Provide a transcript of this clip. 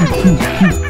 Música